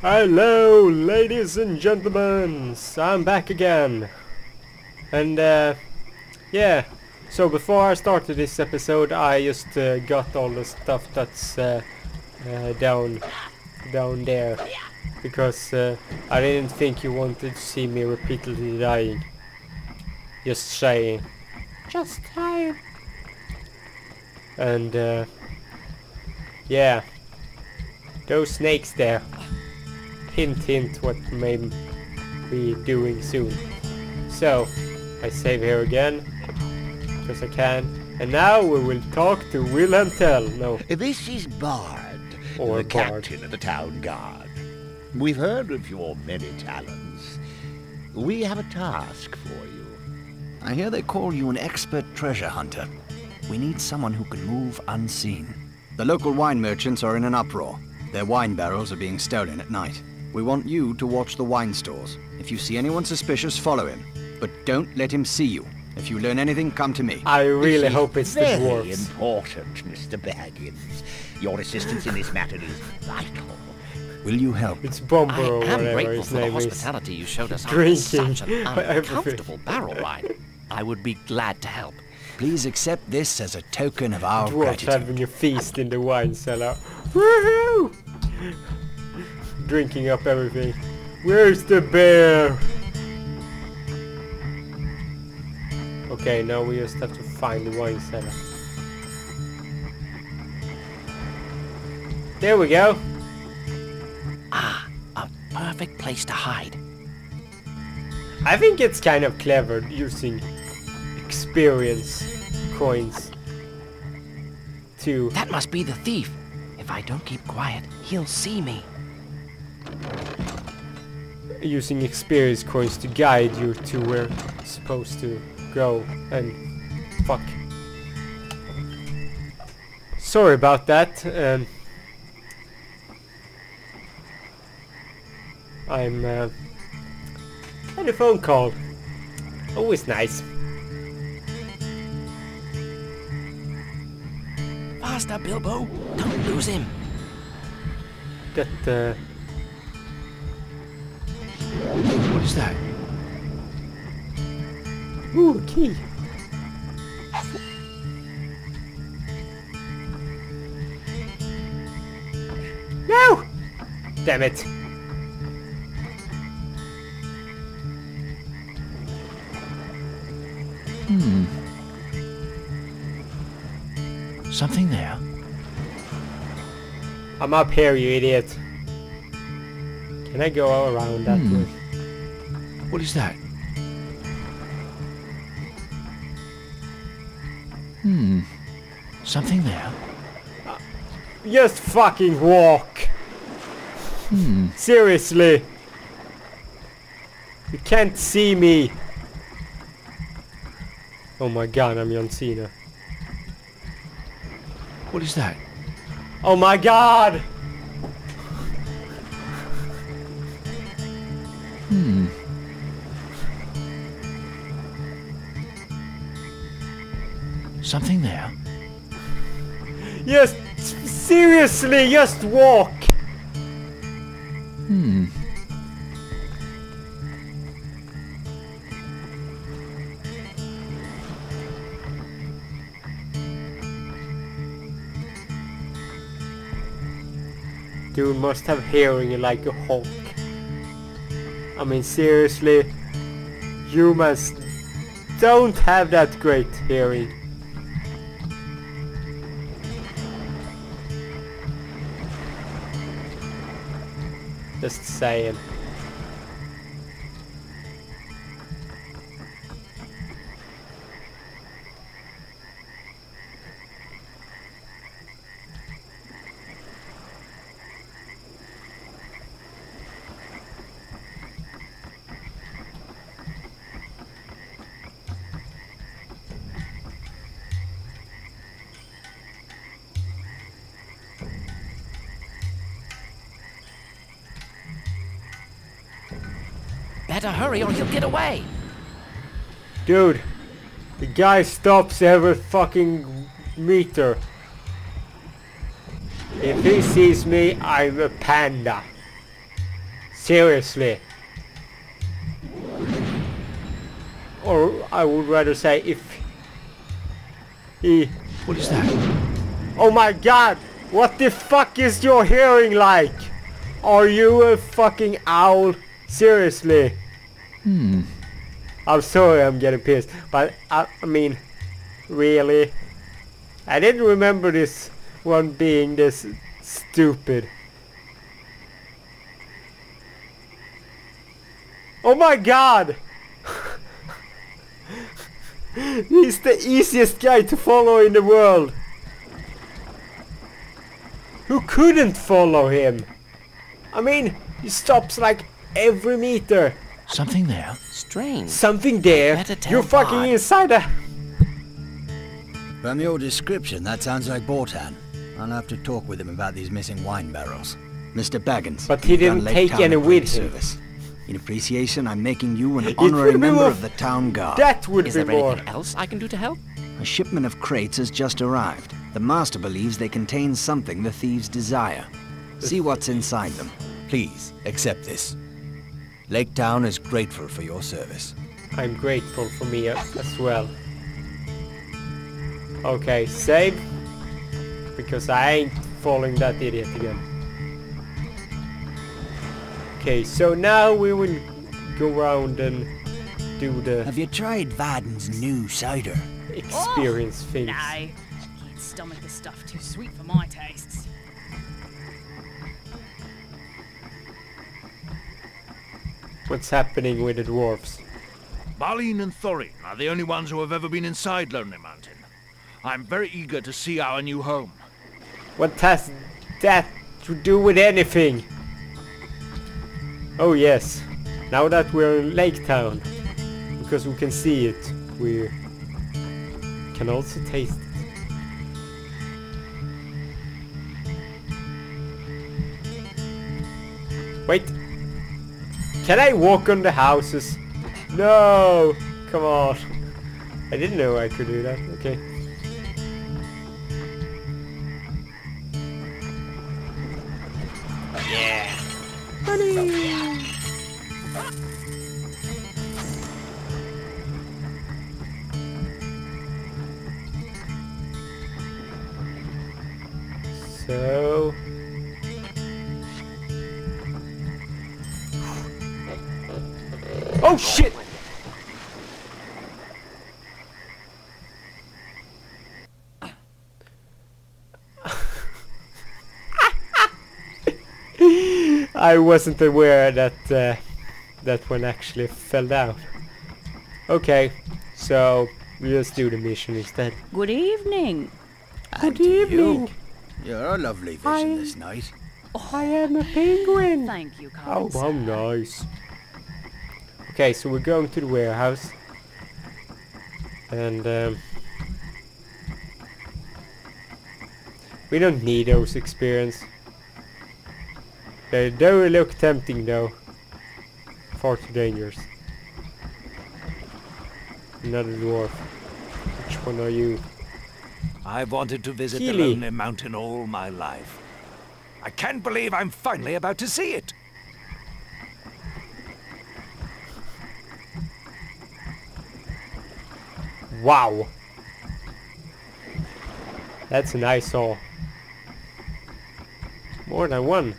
Hello, ladies and gentlemen. I'm back again. And uh, yeah, so before I started this episode, I just uh, got all the stuff that's uh, uh, down down there because uh, I didn't think you wanted to see me repeatedly dying. Just saying. Just saying. And uh, yeah, those snakes there. Hint, hint, what may be doing soon. So, I save here again, because I can. And now we will talk to Wilhelm Tell. No, This is Bard, Or the Bard. captain of the town guard. We've heard of your many talents. We have a task for you. I hear they call you an expert treasure hunter. We need someone who can move unseen. The local wine merchants are in an uproar. Their wine barrels are being stolen at night. We want you to watch the wine stores. If you see anyone suspicious, follow him. But don't let him see you. If you learn anything, come to me. I really hope it's the very dwarves. important, Mr. Baggins. Your assistance in this matter is vital. Will you help? It's Bombur I am grateful for the name is. hospitality you showed us after Drinking such an uncomfortable barrel ride. I would be glad to help. Please accept this as a token of our Dwarves gratitude. having a feast in the wine cellar. Woohoo! Drinking up everything. Where's the bear? Okay, now we just have to find the wine cellar. There we go. Ah, a perfect place to hide. I think it's kind of clever using experience coins to That must be the thief. If I don't keep quiet, he'll see me. Using experience coins to guide you to where you're supposed to go and fuck. Sorry about that. Um, I'm uh, had a phone call. Always nice. Faster, Bilbo. Don't lose him. That uh, What is that? ooh a key. No! Damn it. Hmm. Something there? I'm up here, you idiot. Can I go all around that way? What is that? Hmm. Something there? Just fucking walk! Hmm. Seriously! You can't see me! Oh my god, I'm John Cena. What is that? Oh my god! Something there? Yes, seriously, just walk! Hmm. Dude must have hearing like a Hulk. I mean seriously, humans don't have that great hearing. Just saying. Better hurry or he'll get away. Dude, the guy stops every fucking meter. If he sees me, I'm a panda. Seriously. Or I would rather say if he... What is that? Oh my god! What the fuck is your hearing like? Are you a fucking owl? Seriously? Hmm. I'm sorry I'm getting pissed, but I, I mean, really? I didn't remember this one being this stupid. Oh my god! He's the easiest guy to follow in the world. Who couldn't follow him? I mean, he stops like every meter. Something there. Strange. Something there. You're fucking Bart. inside a... From your description, that sounds like Bortan. I'll have to talk with him about these missing wine barrels. Mr. Baggins. But he didn't take any a with great him. Service. In appreciation, I'm making you an honorary member of the town guard. That would Is be there more. anything else I can do to help? A shipment of crates has just arrived. The master believes they contain something the thieves desire. See what's inside them. Please, accept this. Lake Town is grateful for your service. I'm grateful for me uh, as well. Okay, save. Because I ain't following that idiot again. Okay, so now we will go around and do the Have you tried Vaden's new cider? experience things. No, I can't stomach this stuff too sweet for my tastes. What's happening with the dwarfs? Marlene and Thorin are the only ones who have ever been inside Lonely Mountain. I'm very eager to see our new home. What has that to do with anything? Oh yes, now that we're in Lake Town, because we can see it, we can also taste it. Wait, can I walk on the houses? No, come on. I didn't know I could do that. Okay. Yeah. So I wasn't aware that uh, that one actually fell down. Okay, so we just do the mission instead. Good evening. Good evening. You're a lovely vision this night. I am a penguin. Thank you, Carl. Oh, kind how nice. Okay, so we're going to the warehouse. And, um... We don't need those experience. They do look tempting though. Far too dangerous. Another dwarf. Which one are you? I've wanted to visit the Lonely Mountain all my life. I can't believe I'm finally about to see it. Wow! That's a nice saw. More than one.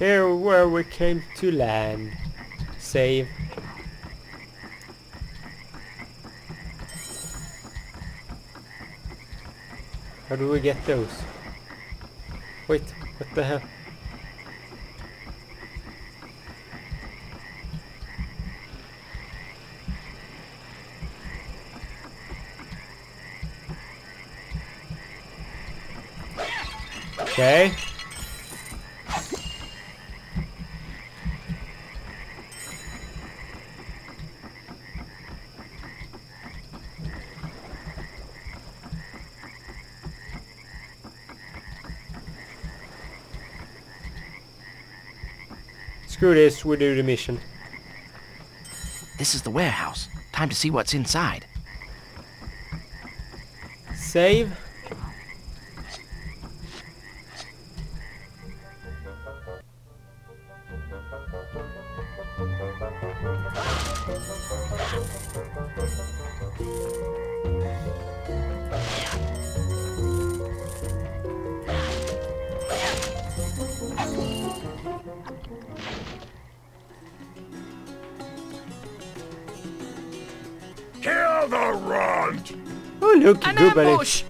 Here where we came to land. Save. How do we get those? Wait, what the hell? Okay. Screw this, we do the mission. This is the warehouse. Time to see what's inside. Save. Runt! Oh look, An Goobly. ambush!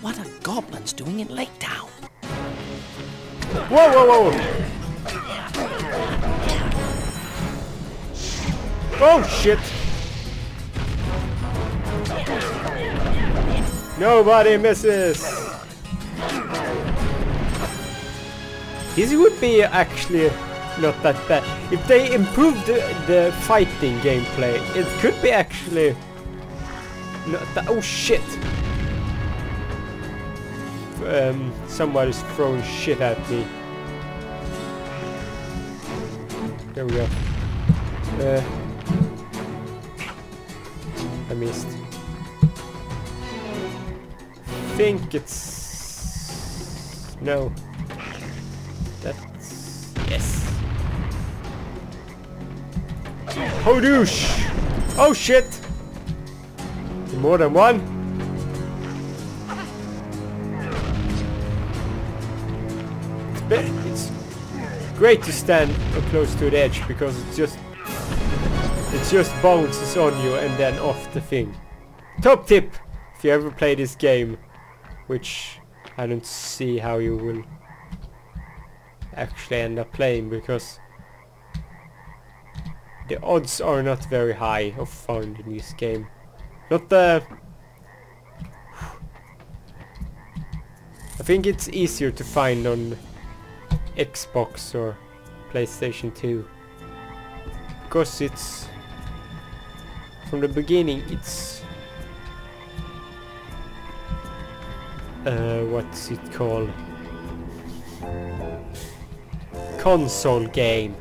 What are goblins doing in Lake Town? Whoa, whoa, whoa! Oh shit! Nobody misses! This would be actually not that bad. If they improved the, the fighting gameplay, it could be actually not that. Oh shit! um, somebody's throwing shit at me. There we go. Uh, I missed. Think it's no. That's yes. Hodoosh! Oh shit! More than one. But it's great to stand close to the edge because it's just it just bounces on you and then off the thing. Top tip if you ever play this game, which I don't see how you will actually end up playing because the odds are not very high of finding this game. Not the I think it's easier to find on Xbox or PlayStation 2 because it's from the beginning it's uh, what's it called? Console game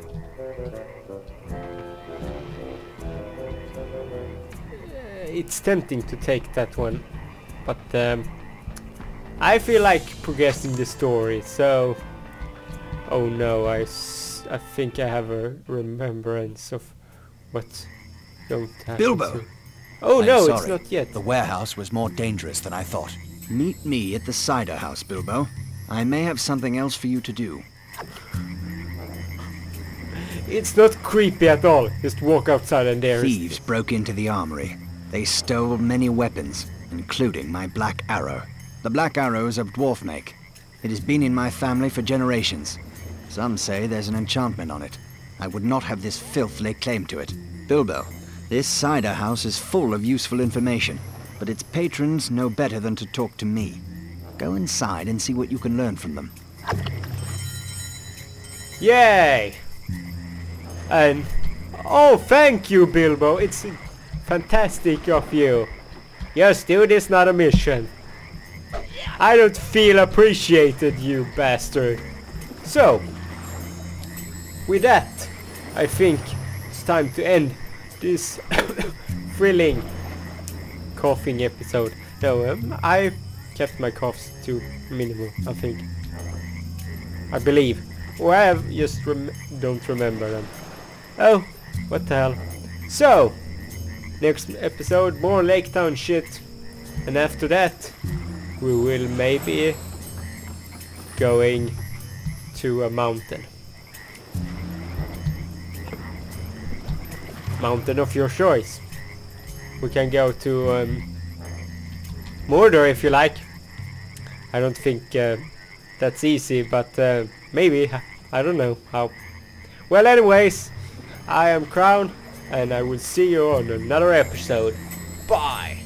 it's tempting to take that one but um, I feel like progressing the story so Oh no, I, s- I think I have a remembrance of what to happen. Bilbo! soon. Oh I'm no, it's not yet. The warehouse was more dangerous than I thought. Meet me at the cider house, Bilbo. I may have something else for you to do. It's not creepy at all. Just walk outside and there is... Thieves broke into the armory. They stole many weapons, including my black arrow. The black arrow is of dwarf make. It has been in my family for generations. Some say there's an enchantment on it. I would not have this filth lay claim to it. Bilbo, this cider house is full of useful information, but its patrons know better than to talk to me. Go inside and see what you can learn from them. Yay! And... Oh, thank you, Bilbo. It's fantastic of you. Just do this, not a mission. I don't feel appreciated, you bastard. So, with that, I think it's time to end this thrilling coughing episode. No, um, I kept my coughs to minimal, I think. I believe. Or I just rem don't remember them. Oh, what the hell. So, next episode, more Lake Town shit. And after that, we will maybe going to a mountain. Mountain of your choice. We can go to um, Mordor if you like. I don't think uh, that's easy, but uh, maybe. I don't know how. Well, anyways, I am Crown, and I will see you on another episode. Bye!